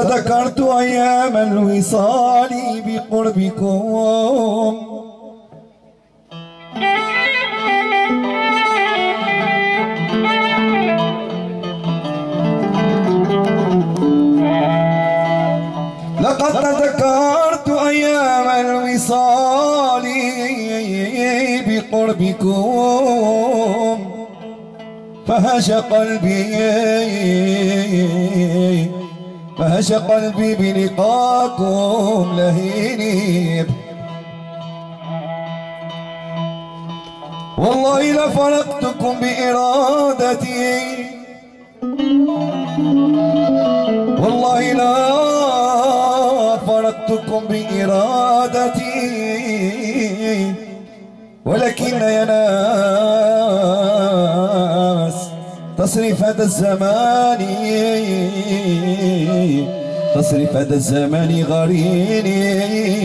لقد ذكرت أيام الوصال بقربكم لقد تذكرت أيام الوصال بقربكم فهش قلبي فهش قلبي بلقاكم لهيب والله لفرقتكم بإرادتي. والله لا فرقتكم بإرادتي. ولكن يا تصرف هذا الزمان تصرف هذا الزمان غريب.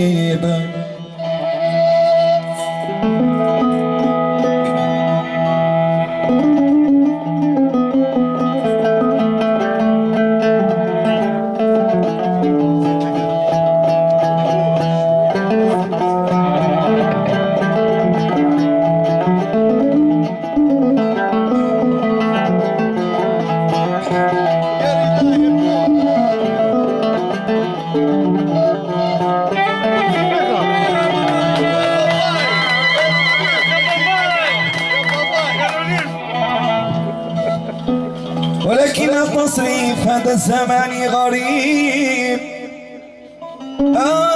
هذا الزمان غريب. أنا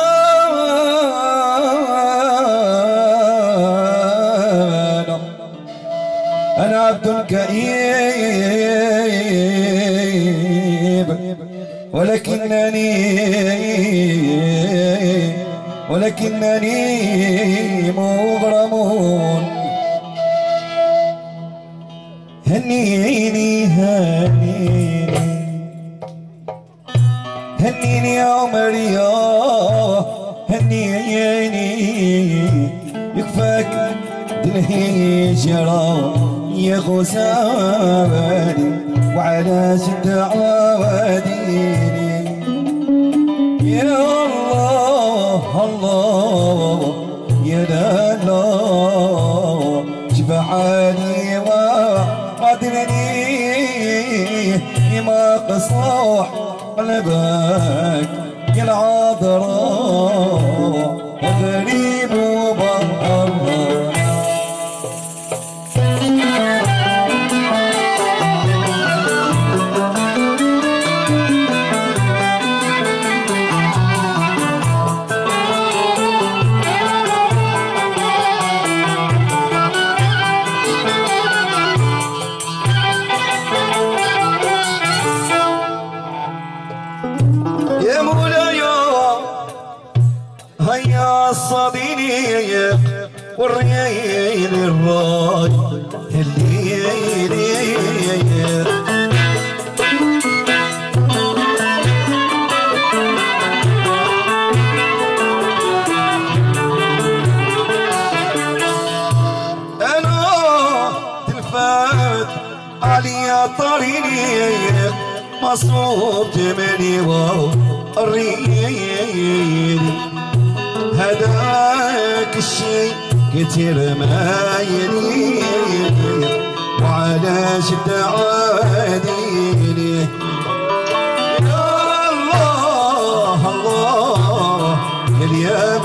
أنا عبد كئيب ولكنني ولكنني مغرم هنيني هنيني. هنيني يا عمري يا هنيني يكفاك الهجرة يا غزالي وعلى شد عواديني يا الله الله يا لالا جبعاني وقدرني ما قصوح قلبك يا العذراء غريب مصروف جمالي والريل هذاك الشي كتير ما يليق وعلى شد عاديني يا الله الله يا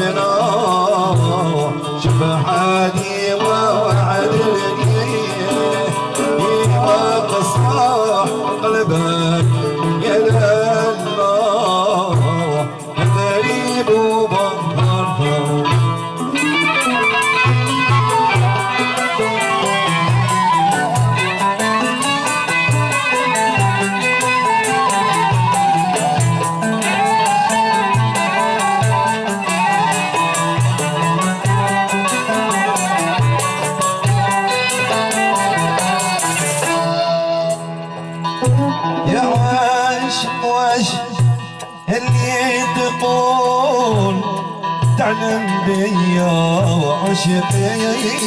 زعلان بيا وعشقي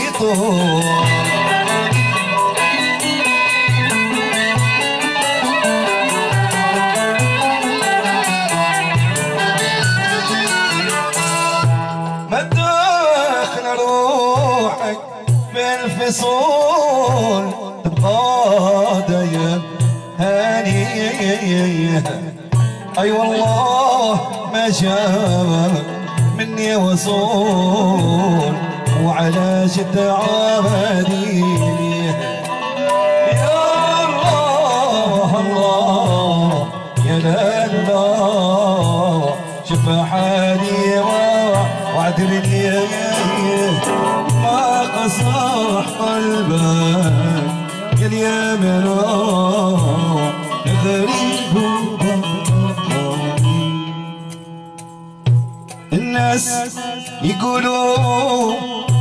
يطول الفصول تبقى دايم هاني أي أيوة والله ما شافك مني وصول وعلى جد عبادي يا الله الله يا الله شوف حالي وعدلني ما قصح قلبك يا اليمن. الناس يقولوا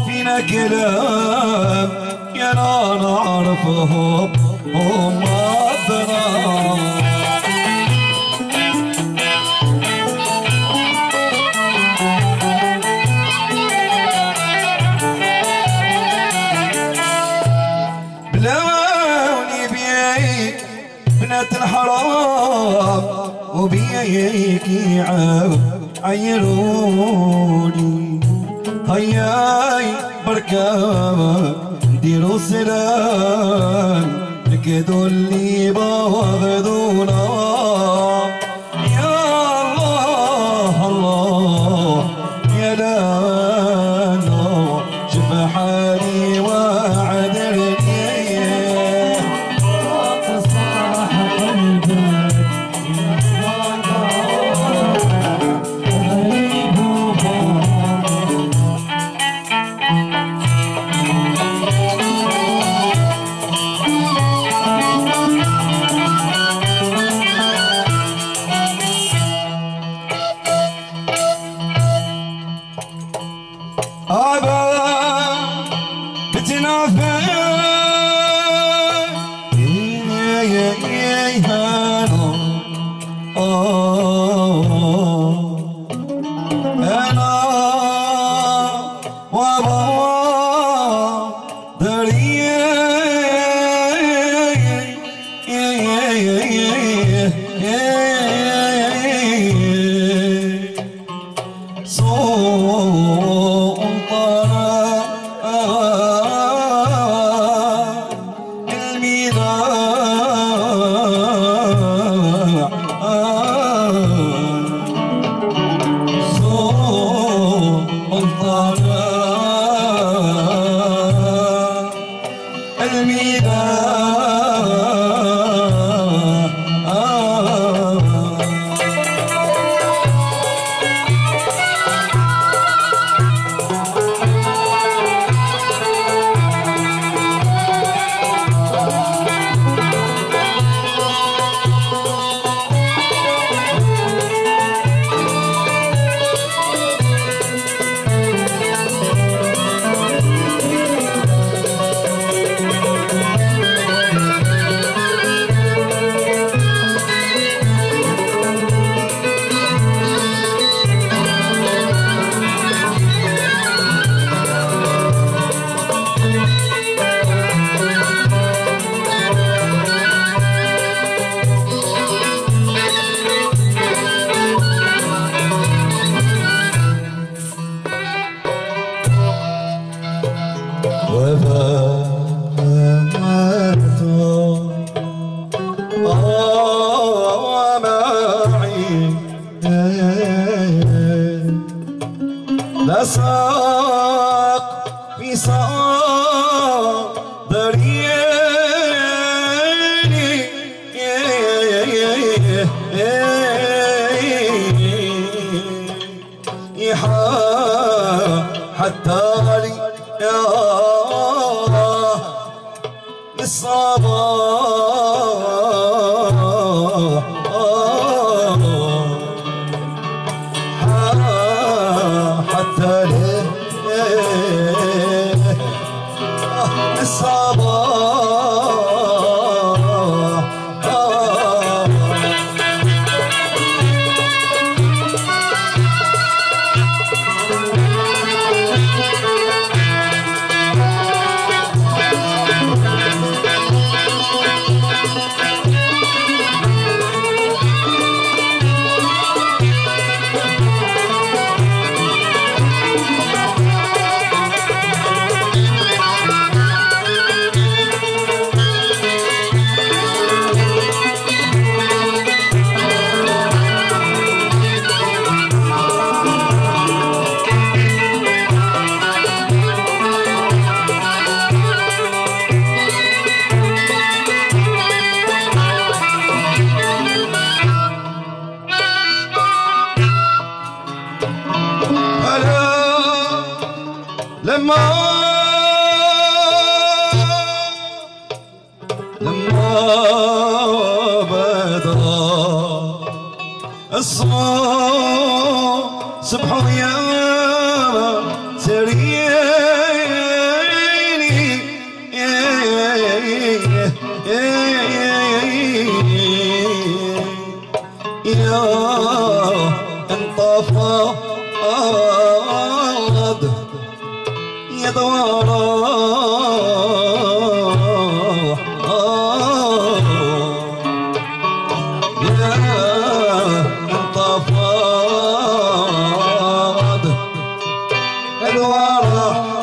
فينا كلام يا لا نعرفهم هم بيك بنات الحرام وبيك يعب. عيروني هياي بركة ديروا سلام لكدوا اللي باخذونا بتنافى أنا La sağ الورى يا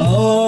Oh.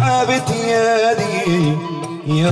تعبت يدي يا